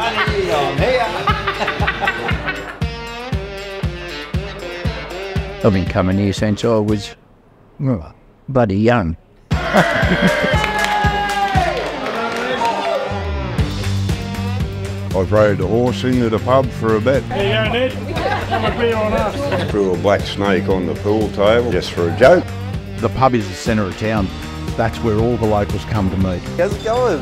Honey, I'm here. I've been coming here since I was well, bloody young. I rode a horse into the pub for a bet. There you go, Ned. Come a beer on us. Threw a black snake on the pool table just for a joke. The pub is the centre of town. That's where all the locals come to meet. How's it going?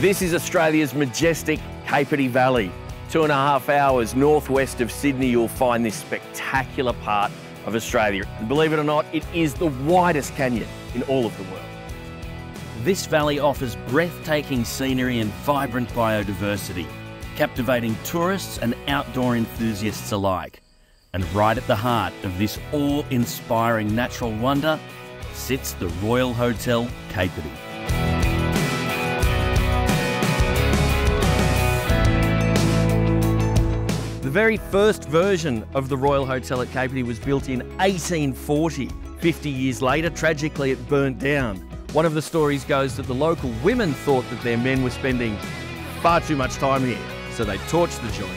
This is Australia's majestic Capertee Valley. Two and a half hours northwest of Sydney, you'll find this spectacular part of Australia. And believe it or not, it is the widest canyon in all of the world. This valley offers breathtaking scenery and vibrant biodiversity, captivating tourists and outdoor enthusiasts alike. And right at the heart of this awe inspiring natural wonder sits the Royal Hotel Capertee. The very first version of the Royal Hotel at Capertee was built in 1840. 50 years later, tragically, it burnt down. One of the stories goes that the local women thought that their men were spending far too much time here, so they torched the joint.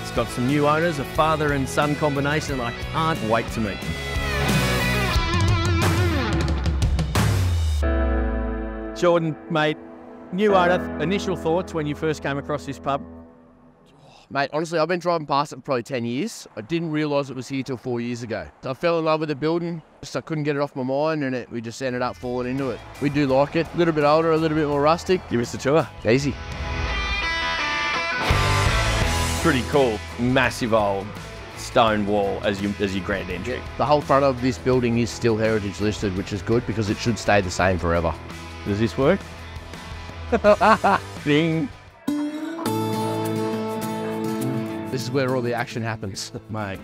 It's got some new owners, a father and son combination, I can't wait to meet them. Jordan, mate, new owner, initial thoughts when you first came across this pub? Mate, honestly, I've been driving past it for probably 10 years. I didn't realise it was here till four years ago. So I fell in love with the building, just I couldn't get it off my mind, and it, we just ended up falling into it. We do like it. A little bit older, a little bit more rustic. Give us a tour. Easy. Pretty cool. Massive old stone wall as you as your grand entry. The whole front of this building is still heritage listed, which is good because it should stay the same forever. Does this work? Bing. This is where all the action happens. Mate,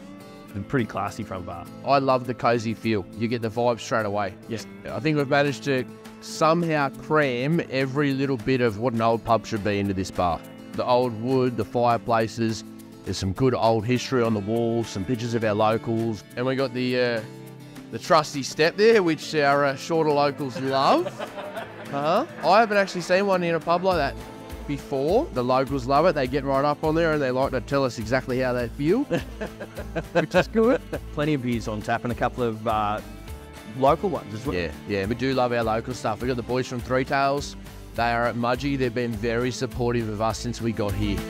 a pretty classy front bar. I love the cozy feel. You get the vibe straight away. Yes. I think we've managed to somehow cram every little bit of what an old pub should be into this bar. The old wood, the fireplaces, there's some good old history on the walls, some pictures of our locals, and we got the uh, the trusty step there, which our uh, shorter locals love. Huh? I haven't actually seen one in a pub like that before. The locals love it. They get right up on there and they like to tell us exactly how they feel, which is good. Plenty of beers on tap and a couple of uh, local ones as well. Yeah, yeah, we do love our local stuff. We got the boys from Three Tails. They are at Mudgee. They've been very supportive of us since we got here.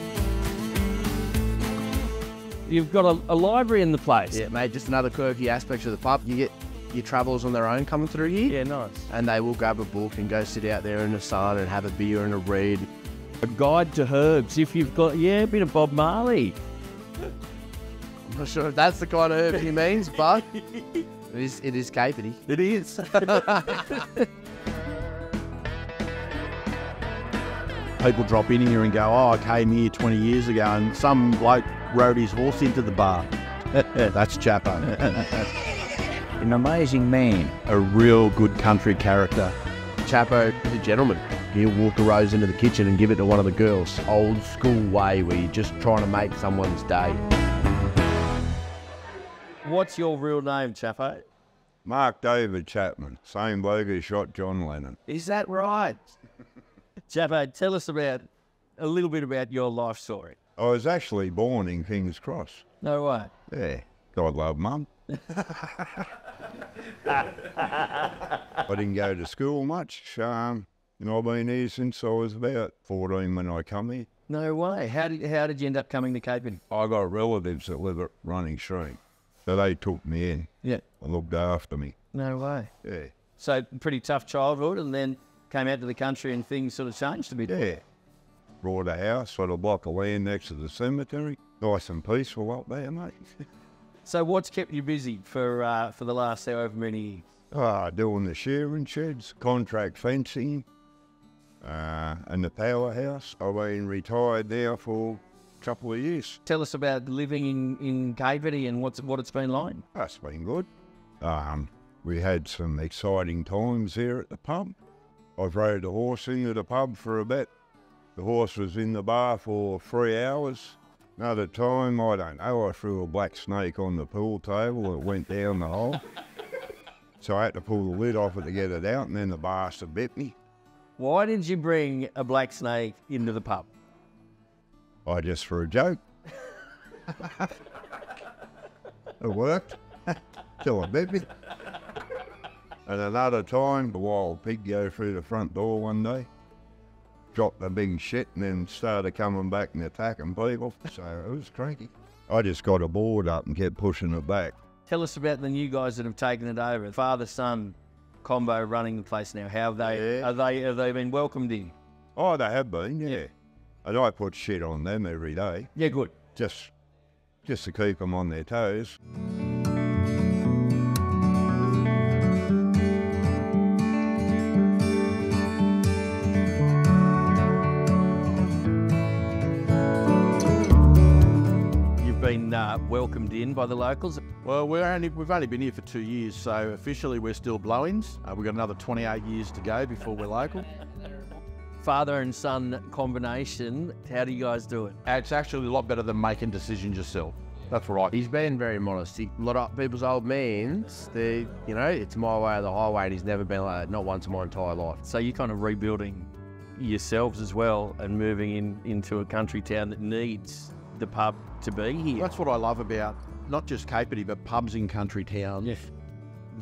You've got a, a library in the place. Yeah, mate, just another quirky aspect of the pub. You get your travellers on their own coming through here. Yeah, nice. And they will grab a book and go sit out there in the sun and have a beer and a read. A guide to herbs. If you've got, yeah, a bit of Bob Marley. I'm not sure if that's the kind of herb he means, but it is, it is Capertee. It is. People drop in here and go, oh, I came here 20 years ago and some bloke rode his horse into the bar. That's Chappo. An amazing man. A real good country character. Chappo is a gentleman. He'll walk a rose into the kitchen and give it to one of the girls. Old school way where you're just trying to make someone's day. What's your real name, Chappo? Mark David Chapman, same bloke who shot John Lennon. Is that right? Chappo, tell us about a little bit about your life story. I was actually born in King's Cross. No way. Yeah, God love mum. I didn't go to school much, um, and I've been here since I was about 14 when I come here. No way. How did how did you end up coming to Cape I got relatives that live at Running Stream, so they took me in Yeah. and looked after me. No way. Yeah, So pretty tough childhood, and then came out to the country, and things sort of changed a bit. yeah. Bought a house, got a block of land next to the cemetery. Nice and peaceful up there, mate. So what's kept you busy for uh, for the last however many years? Ah, doing the shearing sheds, contract fencing, uh, and the powerhouse. I've been retired now for a couple of years. Tell us about living in in Capertee and what's what it's been like. That's been good. Um, we had some exciting times here at the pub. I've rode a horse into the pub for a bet. The horse was in the bar for three hours. Another time, I don't know, I threw a black snake on the pool table. and It went down the hole. So I had to pull the lid off it to get it out, and then the bastard bit me. Why did you bring a black snake into the pub? I just for a joke. it worked till it bit me. And another time, the wild pig go through the front door one day, dropped the big shit, and then started coming back and attacking people. So it was cranky. I just got a board up and kept pushing it back. Tell us about the new guys that have taken it over. Father son combo running the place now. How have they? Yeah. Are they? Have they been welcomed in? Oh, they have been, yeah. And I put shit on them every day, Yeah, good. just just to keep them on their toes. You've been uh, welcomed in by the locals. Well, we're only, we've only been here for two years, so officially we're still blow-ins. Uh, we've got another 28 years to go before we're local. Father and son combination. How do you guys do it? It's actually a lot better than making decisions yourself. That's right. He's been very modest. He, a lot of people's old men, they, you know, it's my way or the highway, and he's never been like that, not once in my entire life. So you're kind of rebuilding yourselves as well and moving in into a country town that needs the pub to be here. That's what I love about not just Capertee, but pubs in country towns. Yeah.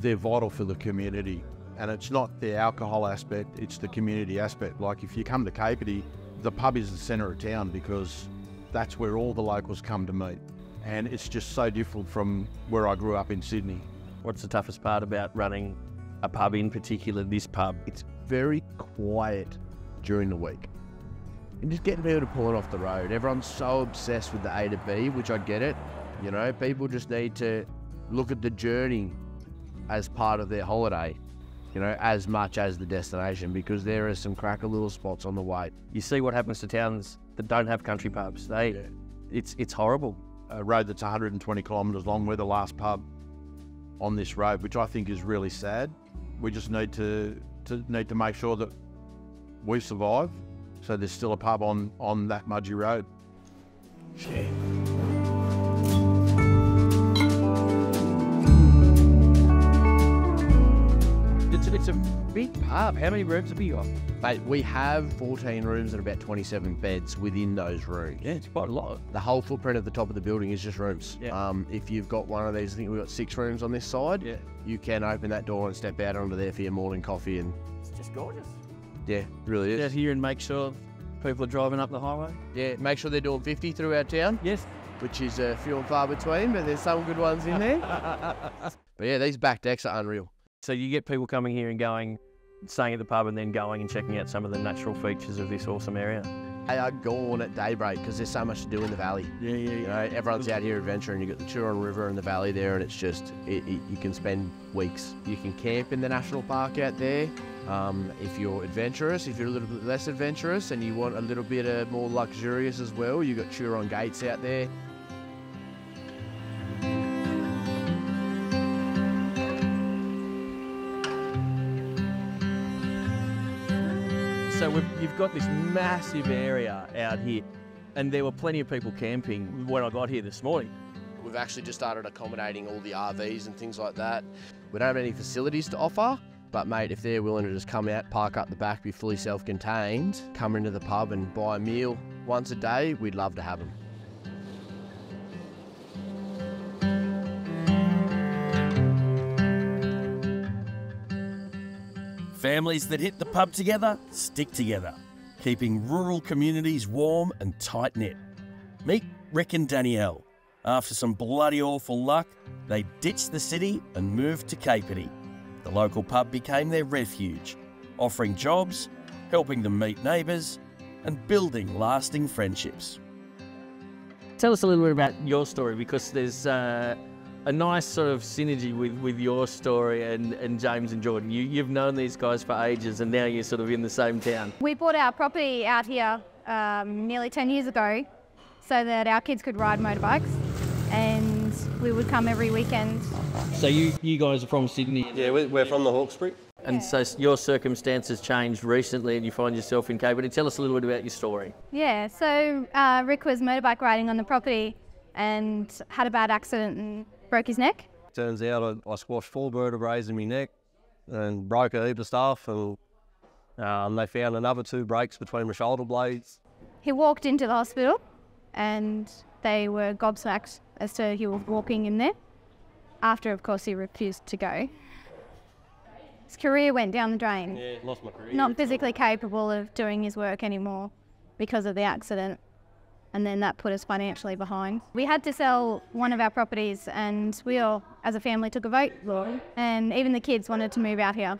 They're vital for the community. And it's not the alcohol aspect, it's the community aspect. Like if you come to Capertee, the pub is the centre of town because that's where all the locals come to meet. And it's just so different from where I grew up in Sydney. What's the toughest part about running a pub, in particular this pub? It's very quiet during the week. And just getting people to pull it off the road. Everyone's so obsessed with the A to B, which I get it. You know, people just need to look at the journey as part of their holiday, you know, as much as the destination, because there are some cracker little spots on the way. You see what happens to towns that don't have country pubs. They, it's it's horrible. A road that's 120 kilometres long, we're the last pub on this road, which I think is really sad. We just need to, to need to make sure that we survive, so there's still a pub on on that Mudgee Road. It's a big pub. How many rooms have you got? Mate, we have 14 rooms and about 27 beds within those rooms. Yeah, it's quite a lot. The whole footprint of the top of the building is just rooms. Yeah. Um, if you've got one of these, I think we've got six rooms on this side. Yeah. You can open that door and step out onto there for your morning coffee, and It's just gorgeous. yeah, really Get out is. here and make sure people are driving up the highway. Yeah, make sure they're doing 50 through our town, Yes. which is uh, few and far between, but there's some good ones in there. but yeah, these back decks are unreal. So you get people coming here and going, staying at the pub and then going and checking out some of the natural features of this awesome area. They are gone at daybreak because there's so much to do in the valley. Yeah, yeah, You know, everyone's out here adventuring. You've got the Turon River in the valley there, and it's just it, it, you can spend weeks. You can camp in the national park out there. Um, if you're adventurous, if you're a little bit less adventurous, and you want a little bit uh, more luxurious as well, you've got Turon Gates out there. So we've, you've got this massive area out here, and there were plenty of people camping when I got here this morning. We've actually just started accommodating all the RVs and things like that. We don't have any facilities to offer, but mate, if they're willing to just come out, park up the back, be fully self-contained, come into the pub and buy a meal once a day, we'd love to have them. Families that hit the pub together stick together, keeping rural communities warm and tight knit. Meet Rick and Danielle. After some bloody awful luck, they ditched the city and moved to Capertee. The local pub became their refuge, offering jobs, helping them meet neighbours, and building lasting friendships. Tell us a little bit about your story because there's uh, a nice sort of synergy with, with your story and, and James and Jordan. You, you've known these guys for ages and now you're sort of in the same town. We bought our property out here um, nearly 10 years ago so that our kids could ride motorbikes and we would come every weekend. So you, you guys are from Sydney. Yeah, we're, we're from the Hawkesbury. And so your circumstances changed recently and you find yourself in Cape Tell us a little bit about your story. Yeah, so uh, Rick was motorbike riding on the property and had a bad accident and broke his neck. Turns out I, I squashed four vertebrae in my neck and broke a heap of stuff, and um, they found another two breaks between my shoulder blades. He walked into the hospital and they were gobsmacked as to he was walking in there. After, of course, he refused to go. His career went down the drain. Yeah, lost my career. Not physically capable of doing his work anymore because of the accident. And then that put us financially behind. We had to sell one of our properties, and we all, as a family, took a vote. And even the kids wanted to move out here.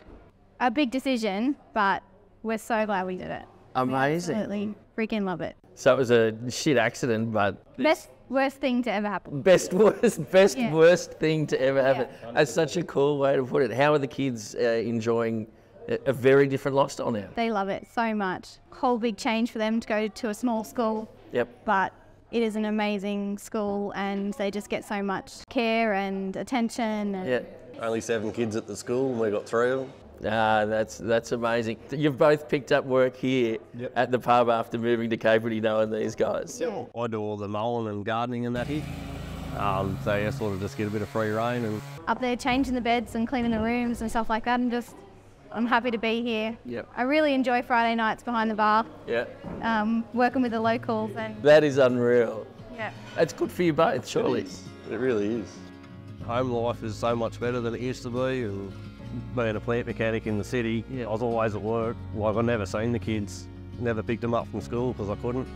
A big decision, but we're so glad we did it. Amazing. Absolutely freaking love it. So it was a shit accident, but Best, worst thing to ever happen. best worst best Yeah. worst thing to ever happen. That's such a cool way to put it. How are the kids uh, enjoying a, a very different lifestyle now? They love it so much. Whole big change for them to go to a small school, Yep. but it is an amazing school and they just get so much care and attention. And Yeah. Only seven kids at the school, and we got three of them. Ah, that's that's amazing. You've both picked up work here at the pub after moving to Capertee, knowing these guys. Yeah. I do all the mowing and gardening and that here. Um, so yeah, sort of just get a bit of free reign and Up there changing the beds and cleaning the rooms and stuff like that. And just, I'm happy to be here. Yep. I really enjoy Friday nights behind the bar, Yeah. um, working with the locals and That is unreal. yeah. That's good for you both, surely. It really is. Home life is so much better than it used to be, and being a plant mechanic in the city, yeah. I was always at work. Like I never seen the kids, never picked them up from school because I couldn't.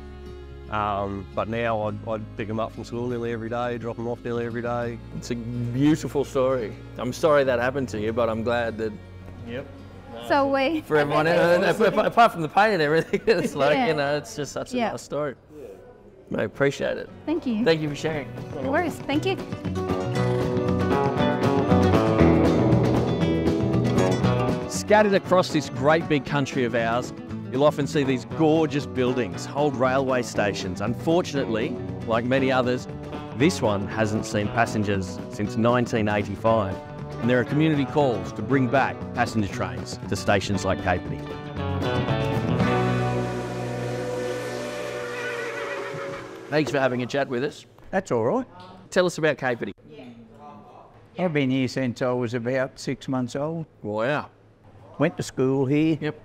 Um, but now I'd, I'd pick them up from school nearly every day, drop them off nearly every day. It's a beautiful story. I'm sorry that happened to you, but I'm glad that So we. for everyone, uh, else, apart apart from the pain and everything, it's like Yeah. you know, it's just such a Yeah. nice story. I appreciate it. Thank you. Thank you for sharing. No worries. Thank you. Scattered across this great big country of ours, you'll often see these gorgeous buildings, old railway stations. Unfortunately, like many others, this one hasn't seen passengers since 1985. And there are community calls to bring back passenger trains to stations like Capertee. Thanks for having a chat with us. That's all right. Tell us about Capertee. I've been here since I was about six months old. Wow. Went to school here. Yep.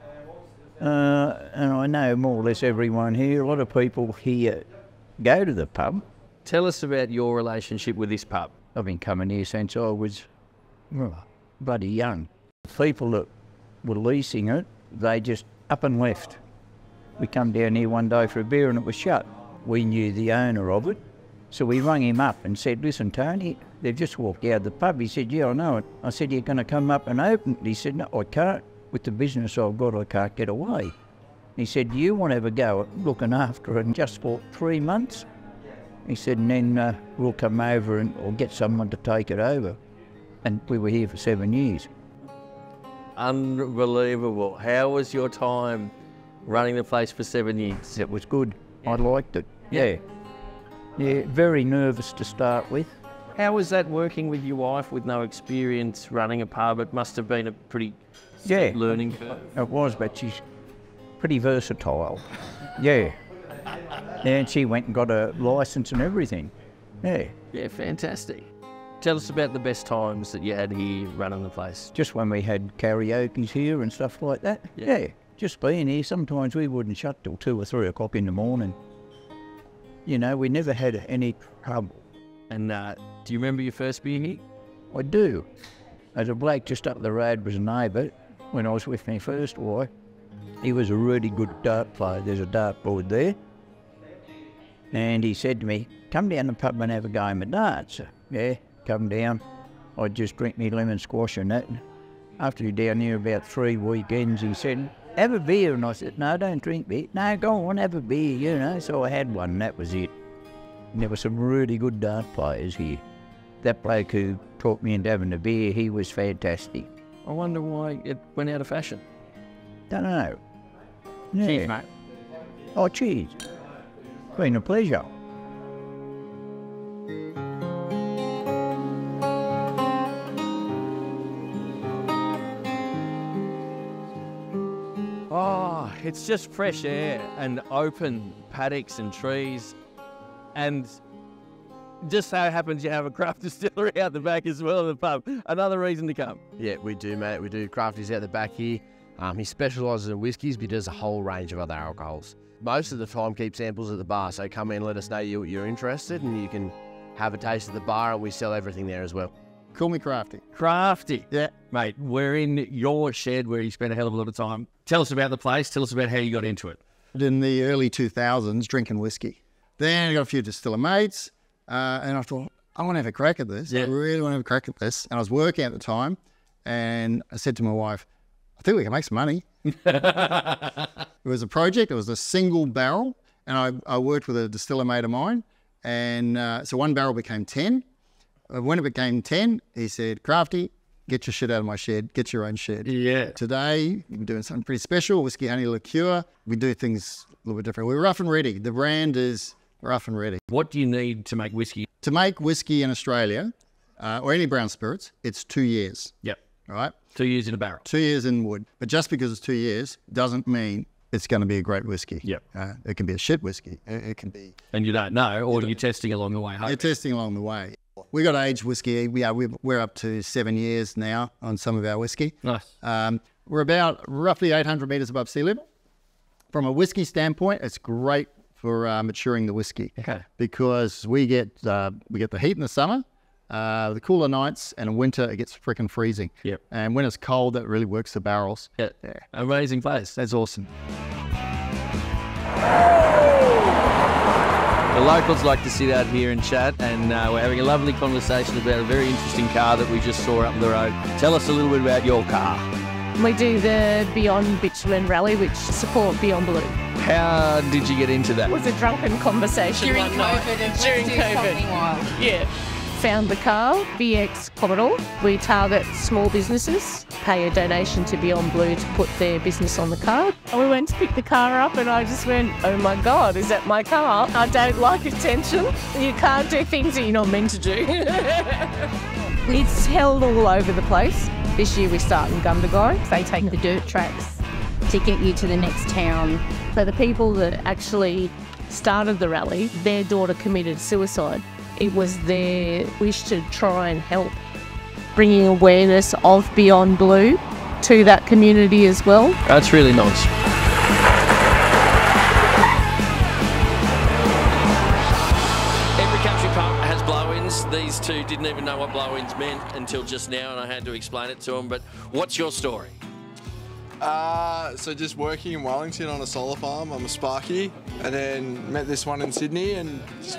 Uh, and I know more or less everyone here. A lot of people here go to the pub. Tell us about your relationship with this pub. I've been coming here since I was well, bloody young. People that were leasing it, they just up and left. We come down here one day for a beer and it was shut. We knew the owner of it, so we rang him up and said, "Listen, Tony, they've just walked out of the pub." He said, "Yeah, I know it." I said, "You're going to come up and open it?" He said, "No, I can't. With the business I've got, I can't get away." He said, "Do you want to have a go at looking after it just for three months?" He said, and then uh, we'll come over and or get someone to take it over. And we were here for seven years. Unbelievable. How was your time running the place for seven years? It was good. I liked it. Yeah. Yeah, very nervous to start with. How was that working with your wife with no experience running a pub? It must have been a pretty Yeah. learning curve. It was, but she's pretty versatile. Yeah. And she went and got a license and everything. Yeah. Yeah, fantastic. Tell us about the best times that you had here running the place. Just when we had karaoke's here and stuff like that. Yeah. Yeah. Just being here, sometimes we wouldn't shut till two or three o'clock in the morning. You know, we never had any trouble. And uh, do you remember your first beer here? I do. There's a bloke just up the road was a neighbour when I was with my first wife. He was a really good dart player. There's a dart board there. And he said to me, come down the pub and have a game of darts. Yeah, come down. I'd just drink me lemon squash and that. After he down here about three weekends, he said, have a beer. And I said, no, don't drink beer. No, go on, have a beer, you know. So I had one and that was it. And there were some really good dart players here. That bloke who taught me into having a beer, he was fantastic. I wonder why it went out of fashion. Don't know. Yeah. Cheers, mate. Oh, cheers. Been a pleasure. It's just fresh air and open paddocks and trees, and just so happens you have a craft distillery out the back as well in the pub. Another reason to come. Yeah, we do, mate. We do. Crafty's out the back here. Um, he specialises in whiskies, but he does a whole range of other alcohols. Most of the time, keep samples at the bar. So come in, let us know you, you're interested, and you can have a taste at the bar, and we sell everything there as well. Call me Crafty. Crafty. Yeah. Mate, we're in your shed where you spent a hell of a lot of time. Tell us about the place. Tell us about how you got into it. In the early 2000s, drinking whiskey. Then I got a few distiller mates, uh, and I thought, I want to have a crack at this. I really want to have a crack at this. And I was working at the time, and I said to my wife, I think we can make some money. it was a project, it was a single barrel, and I, I worked with a distiller mate of mine. And uh, so one barrel became 10. Uh, When it became 10, he said, Crafty, get your shit out of my shed, get your own shed. Yeah. Today, we're doing something pretty special whiskey honey liqueur. We do things a little bit different. We're rough and ready. The brand is rough and ready. What do you need to make whiskey? To make whiskey in Australia uh, or any brown spirits, it's two years. Yep. All right. Two years in a barrel. Two years in wood. But just because it's two years doesn't mean it's going to be a great whiskey. Yep. Uh, it can be a shit whiskey. It, it can be. And you don't know, or you're testing along the way home. You're testing along the way. We got aged whiskey. We are we're, up to seven years now on some of our whiskey. Nice. Um, we're about roughly 800 meters above sea level. From a whiskey standpoint, it's great for uh, maturing the whiskey. Okay. Because we get uh, we get the heat in the summer, uh, the cooler nights, and in winter it gets freaking freezing. Yep. And when it's cold, that really works the barrels. Yeah. Amazing place. That's awesome. The locals like to sit out here and chat, and uh, we're having a lovely conversation about a very interesting car that we just saw up the road. Tell us a little bit about your car. We do the Beyond Bitumen Rally, which support Beyond Blue. How did you get into that? It was a drunken conversation During one night. COVID and during COVID. wild. Yeah. Found the car, VX Commodore. We target small businesses, pay a donation to Beyond Blue to put their business on the card. We went to pick the car up and I just went, oh my God, is that my car? I don't like attention. You can't do things that you're not meant to do. it's held all over the place. This year we start in Gundagai. They take the dirt tracks to get you to the next town. So the people that actually started the rally, their daughter committed suicide. It was their wish to try and help, bringing awareness of Beyond Blue to that community as well. That's really nice. Every country pub has blow-ins. These two didn't even know what blow-ins meant until just now, and I had to explain it to them. But what's your story? Uh, so just working in Wellington on a solar farm. I'm a Sparky, and then met this one in Sydney, and just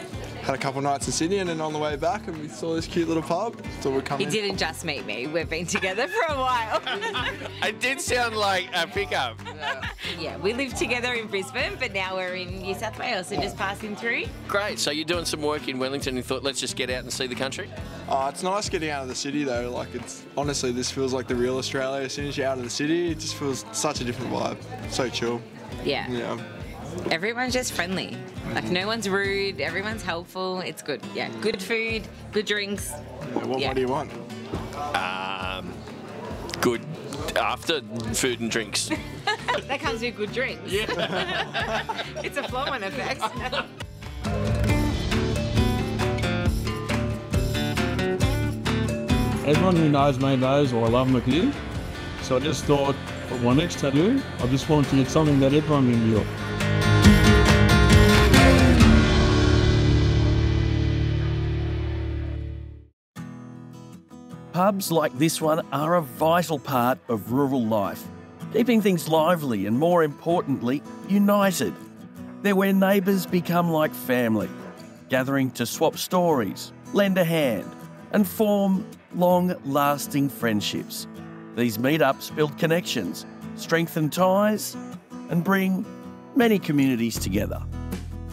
had a couple nights in Sydney, and then on the way back, and we saw this cute little pub. So we're He coming. didn't just meet me. We've been together for a while. It did sound like a pickup. yeah, we lived together in Brisbane, but now we're in New South Wales, so just passing through. Great. So you're doing some work in Wellington and thought, let's just get out and see the country? Oh, it's nice getting out of the city though. Like it's honestly, this feels like the real Australia. As soon as you're out of the city, it just feels such a different vibe. So chill. Yeah. Yeah. Everyone's just friendly. Like no one's rude. Everyone's helpful. It's good. Yeah, good food, good drinks. Yeah, what Yeah. more do you want? Um, good after food and drinks. that comes with good drinks. Yeah. it's a flow-on effect. Everyone who knows me knows or I love McLean. So I just thought, for my next tattoo, I just wanted to get something that everyone can enjoy. Pubs like this one are a vital part of rural life, keeping things lively and, more importantly, united. They're where neighbours become like family, gathering to swap stories, lend a hand, and form long lasting friendships. These meetups build connections, strengthen ties, and bring many communities together.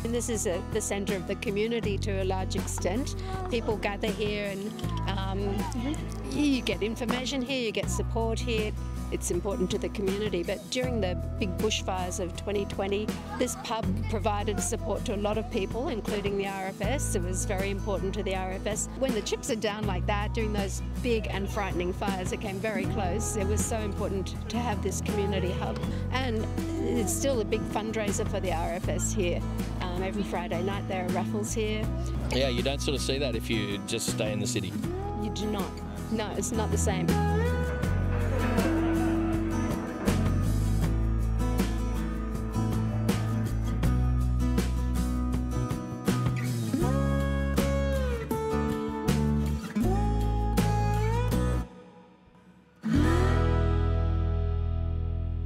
And this is a, the centre of the community to a large extent. People gather here and um, you get information here, you get support here. it's important to the community. But during the big bushfires of 2020, this pub provided support to a lot of people, including the RFS. It was very important to the RFS. When the chips are down like that, during those big and frightening fires, it came very close. It was so important to have this community hub. And it's still a big fundraiser for the RFS here. Um, every Friday night there are raffles here. Yeah, you don't sort of see that if you just stay in the city. You do not. No, it's not the same.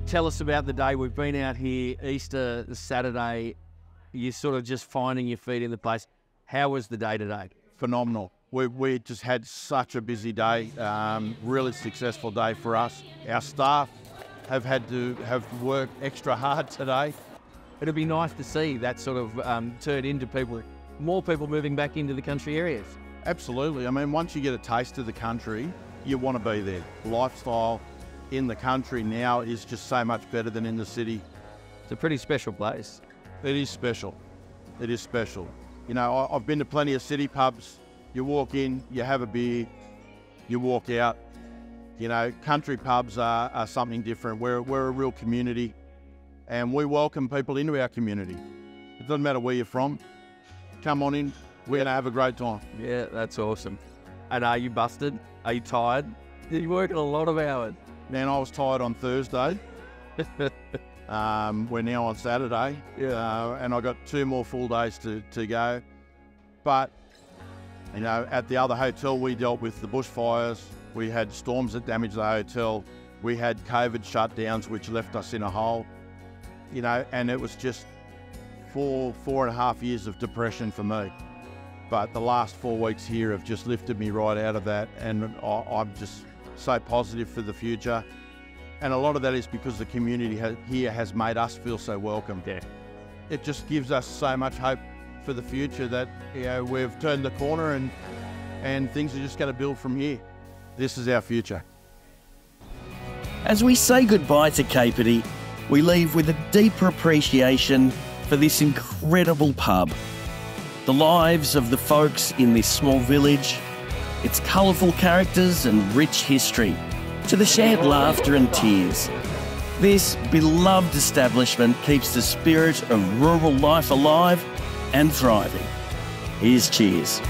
Tell us about the day. We've been out here Easter Saturday. You're sort of just finding your feet in the place. How was the day today? Phenomenal. We, we just had such a busy day, um, really successful day for us. Our staff have had to have worked extra hard today. It'd be nice to see that sort of um, turn into people, more people moving back into the country areas. Absolutely. I mean, once you get a taste of the country, you want to be there. Lifestyle in the country now is just so much better than in the city. It's a pretty special place. It is special. It is special. You know, I've been to plenty of city pubs. You walk in, you have a beer, you walk out. You know, country pubs are, are something different. We're, we're a real community and we welcome people into our community. It doesn't matter where you're from. Come on in. We're going to have a great time. Yeah, that's awesome. And are you busted? Are you tired? You're working a lot of hours. Man, I was tired on Thursday. um, we're now on Saturday, uh, and I got two more full days to, to go. But you know, at the other hotel, we dealt with the bushfires. We had storms that damaged the hotel. We had COVID shutdowns, which left us in a hole. You know, and it was just four, four and a half years of depression for me. But the last four weeks here have just lifted me right out of that, and I, I'm just so positive for the future. And a lot of that is because the community here has made us feel so welcome. Yeah. It just gives us so much hope for the future that you know we've turned the corner and and things are just going to build from here. This is our future. As we say goodbye to Capertee, we leave with a deeper appreciation for this incredible pub. The lives of the folks in this small village, its colourful characters and rich history, to the shared laughter and tears. This beloved establishment keeps the spirit of rural life alive and thriving. Here's cheers.